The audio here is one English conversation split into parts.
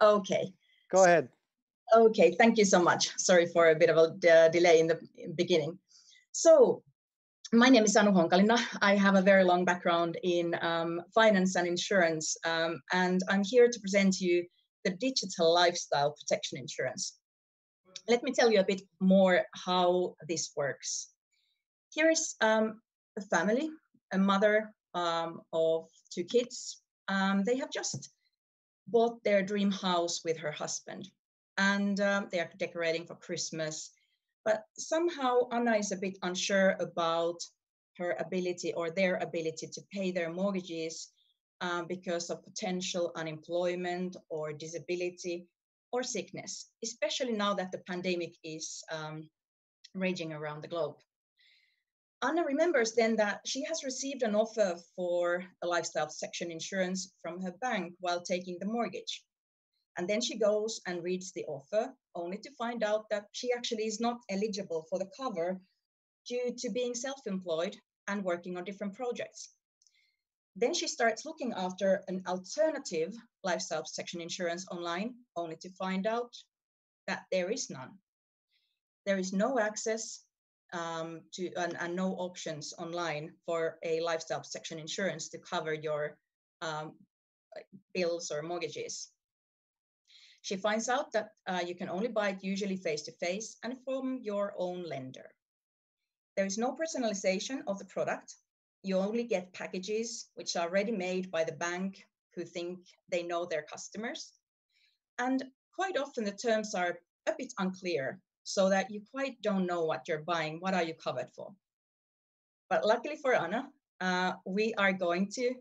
Okay. Go ahead. Okay, thank you so much. Sorry for a bit of a uh, delay in the beginning. So, my name is Anu Honkalinna. I have a very long background in um, finance and insurance, um, and I'm here to present to you the digital lifestyle protection insurance. Let me tell you a bit more how this works. Here is um, a family, a mother um, of two kids. Um, they have just bought their dream house with her husband and um, they are decorating for Christmas. But somehow Anna is a bit unsure about her ability or their ability to pay their mortgages um, because of potential unemployment or disability or sickness, especially now that the pandemic is um, raging around the globe. Anna remembers then that she has received an offer for a lifestyle protection insurance from her bank while taking the mortgage. And then she goes and reads the offer, only to find out that she actually is not eligible for the cover due to being self employed and working on different projects. Then she starts looking after an alternative lifestyle protection insurance online, only to find out that there is none. There is no access um, to and, and, no options online for a lifestyle protection insurance to cover your um, bills or mortgages. She finds out that uh, you can only buy it usually face to face and from your own lender. There is no personalization of the product. You only get packages which are ready made by the bank who think they know their customers. And quite often the terms are a bit unclear so that you quite don't know what you're buying, what are you covered for. But luckily for Anna, uh, we are going to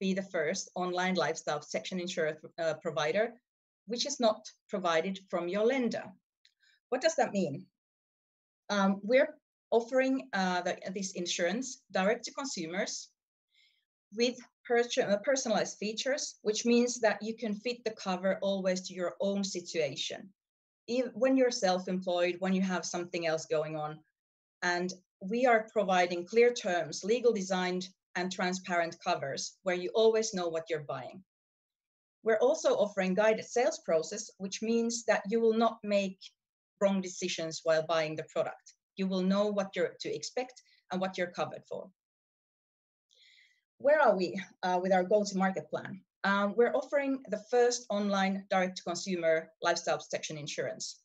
be the first online lifestyle protection insurance uh, provider which is not provided from your lender. What does that mean? Um, we're offering uh, the, this insurance direct to consumers with uh, personalized features, which means that you can fit the cover always to your own situation. When you're self-employed, when you have something else going on. And we are providing clear terms, legal designed and transparent covers where you always know what you're buying. We're also offering guided sales process, which means that you will not make wrong decisions while buying the product. You will know what you're to expect and what you're covered for. Where are we uh, with our go-to-market plan? Um, we're offering the first online direct-to-consumer lifestyle protection insurance.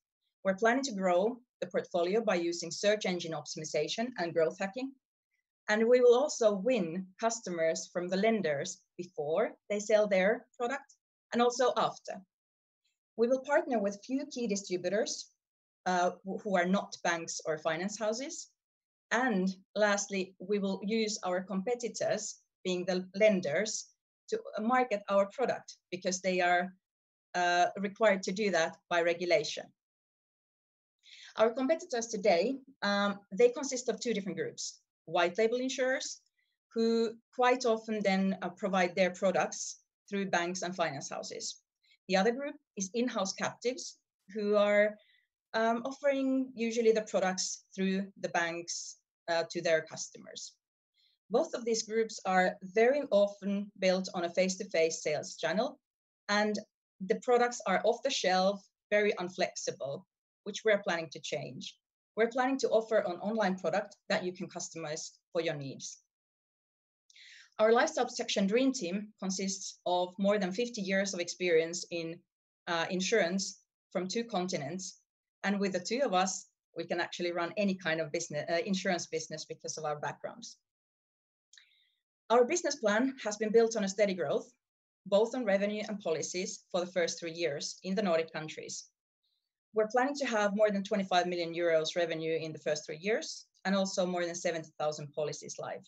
We're planning to grow the portfolio by using search engine optimization and growth hacking. And we will also win customers from the lenders before they sell their product and also after. We will partner with few key distributors uh, who are not banks or finance houses. And lastly, we will use our competitors, being the lenders, to market our product because they are uh, required to do that by regulation. Our competitors today, um, they consist of two different groups. White label insurers, who quite often then uh, provide their products through banks and finance houses. The other group is in-house captives who are um, offering usually the products through the banks uh, to their customers. Both of these groups are very often built on a face-to-face sales channel, and the products are off the shelf, very unflexible, which we're planning to change. We're planning to offer an online product that you can customize for your needs. Our lifestyle protection dream team consists of more than 50 years of experience in uh, insurance from two continents. And with the two of us, we can actually run any kind of business, uh, insurance business because of our backgrounds. Our business plan has been built on a steady growth, both on revenue and policies for the first three years in the Nordic countries. We're planning to have more than 25 million euros revenue in the first three years and also more than 70,000 policies live.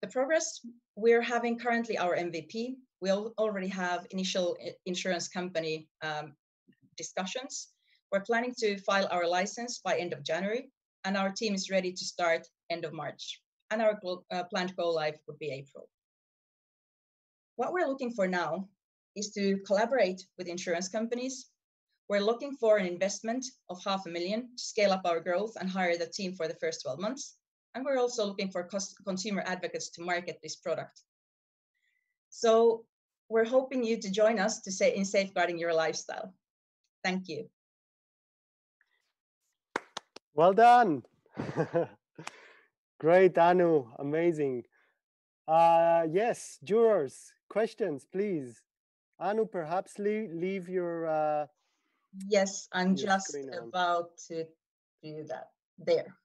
The progress we're having currently our MVP. We already have initial insurance company um, discussions. We're planning to file our license by end of January, and our team is ready to start end of March. And our uh, planned go live would be April. What we're looking for now is to collaborate with insurance companies. We're looking for an investment of half a million to scale up our growth and hire the team for the first 12 months. And we're also looking for consumer advocates to market this product. So we're hoping you to join us to say in safeguarding your lifestyle. Thank you. Well done. Great, Anu, amazing. Uh, yes, jurors, questions, please. Anu, perhaps leave, leave your. Uh, yes, I'm just about to do that. There.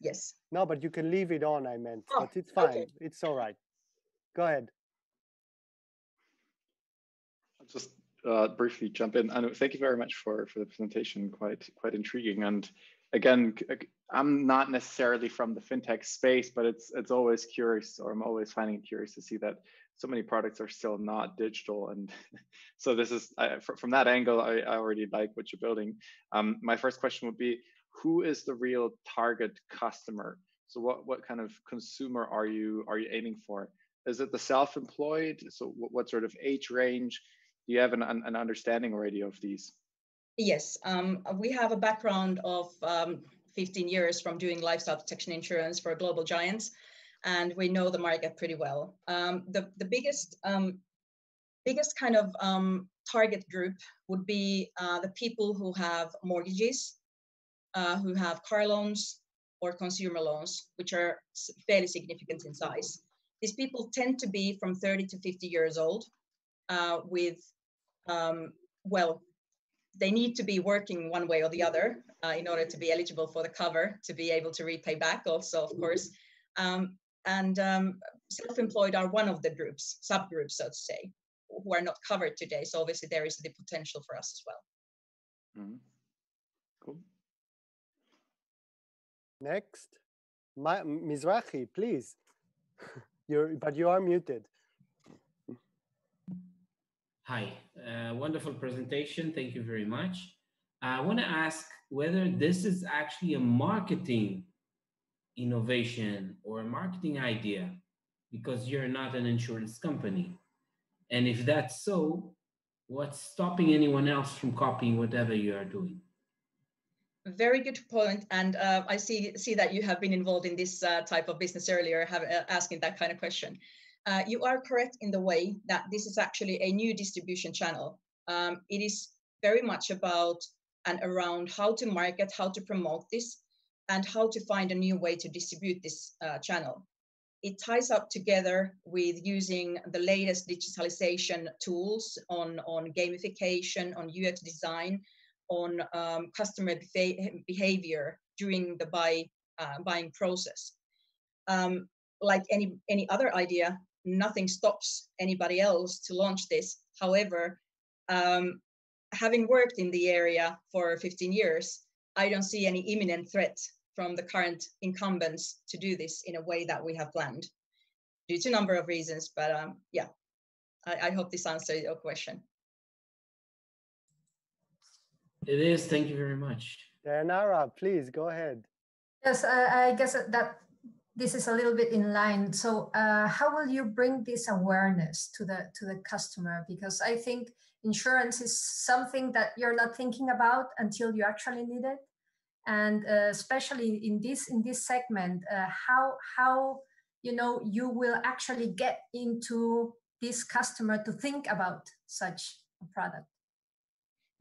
Yes. No, but you can leave it on, I meant, oh, but it's fine. Okay. It's all right. Go ahead. I'll just uh, briefly jump in. Anu, thank you very much for, for the presentation. Quite quite intriguing. And again, I'm not necessarily from the fintech space, but it's it's always curious, or I'm always finding it curious to see that so many products are still not digital. And so this is I, from that angle, I, I, already like what you're building. Um, my first question would be, who is the real target customer? So what what kind of consumer are you are you aiming for? Is it the self-employed? So what, what sort of age range? Do you have an, an understanding already of these? Yes, um, we have a background of um, 15 years from doing lifestyle protection insurance for global giants, and we know the market pretty well. Um, the, the biggest, um, biggest kind of um, target group would be uh, the people who have mortgages, uh, who have car loans or consumer loans, which are fairly significant in size. These people tend to be from 30 to 50 years old uh, with, um, well, they need to be working one way or the other uh, in order to be eligible for the cover to be able to repay back also of course. Um, and um, self-employed are one of the groups subgroups so to say who are not covered today. So obviously there is the potential for us as well. Mm-hmm. cool. Next. Ma- mizrahi please. You're but you are muted Hi, uh, wonderful presentation. Thank you very much. I want to ask whether this is actually a marketing innovation or a marketing idea because you're not an insurance company. And if that's so, what's stopping anyone else from copying whatever you are doing? Very good point, and uh, I see see that you have been involved in this uh, type of business earlier, have, uh, asking that kind of question. Uh, you are correct in the way that this is actually a new distribution channel. Um, it is very much about and around how to market, how to promote this, and how to find a new way to distribute this uh, channel. It ties up together with using the latest digitalization tools on, on gamification, on UX design, on um, customer behavior during the buy, uh, buying process. Um, like any any other idea, nothing stops anybody else to launch this. However, um, having worked in the area for 15 years, I don't see any imminent threat from the current incumbents to do this in a way that we have planned due to a number of reasons. But um, yeah, I, I hope this answers your question. It is. Thank you very much. Dayanara, please go ahead. Yes, I, I guess that this is a little bit in line. So uh, how will you bring this awareness to the to the customer? Because I think insurance is something that you're not thinking about until you actually need it, and uh, especially in this in this segment, uh, how how you know you will actually get into this customer to think about such a product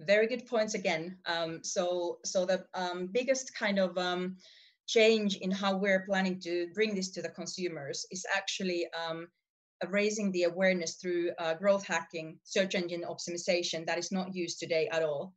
very good points again um, so so the um, biggest kind of um, change in how we're planning to bring this to the consumers is actually um, raising the awareness through uh, growth hacking, search engine optimization that is not used today at all.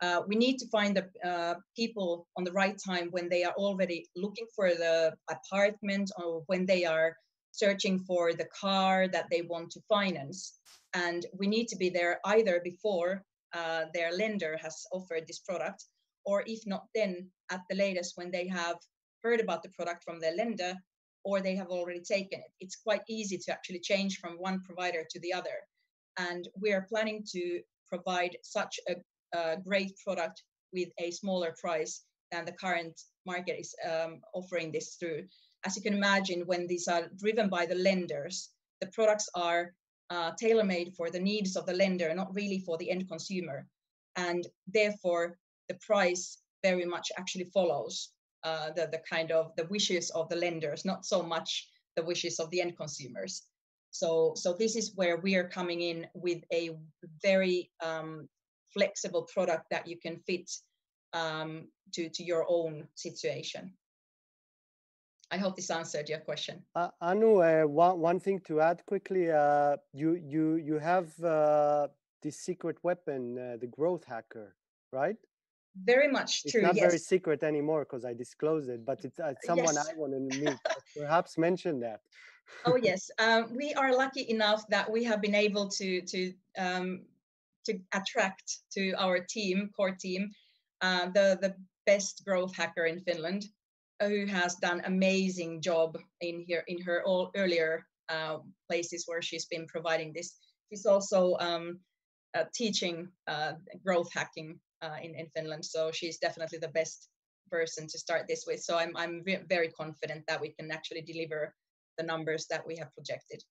Uh, we need to find the uh, people on the right time when they are already looking for the apartment or when they are searching for the car that they want to finance. And we need to be there either before uh, their lender has offered this product or if not then at the latest when they have heard about the product from their lender or they have already taken it. It's quite easy to actually change from one provider to the other. And we are planning to provide such a, a great product with a smaller price than the current market is um, offering this through. As you can imagine, when these are driven by the lenders, the products are uh, tailor made for the needs of the lender, not really for the end consumer. And therefore, the price very much actually follows uh, the, the kind of the wishes of the lenders, not so much the wishes of the end consumers. So, so this is where we are coming in with a very um, flexible product that you can fit um, to, to your own situation. I hope this answered your question. Uh, Anu, uh, one, one thing to add quickly, uh, you, you, you have uh, secret weapon, uh, the growth hacker, right? Very much it's true. not yes. very secret anymore because I disclosed it, but it's, uh, someone Yes. I want to meet. Perhaps mention that. oh yes, um, we are lucky enough that we have been able to to um, to attract to our team, core team, uh, the the best growth hacker in Finland, uh, who has done amazing job in here in her all earlier uh, places where she's been providing this. She's also um, uh, teaching uh, growth hacking uh, in in Finland, so she's definitely the best person to start this with. So I'm I'm very confident that we can actually deliver the numbers that we have projected.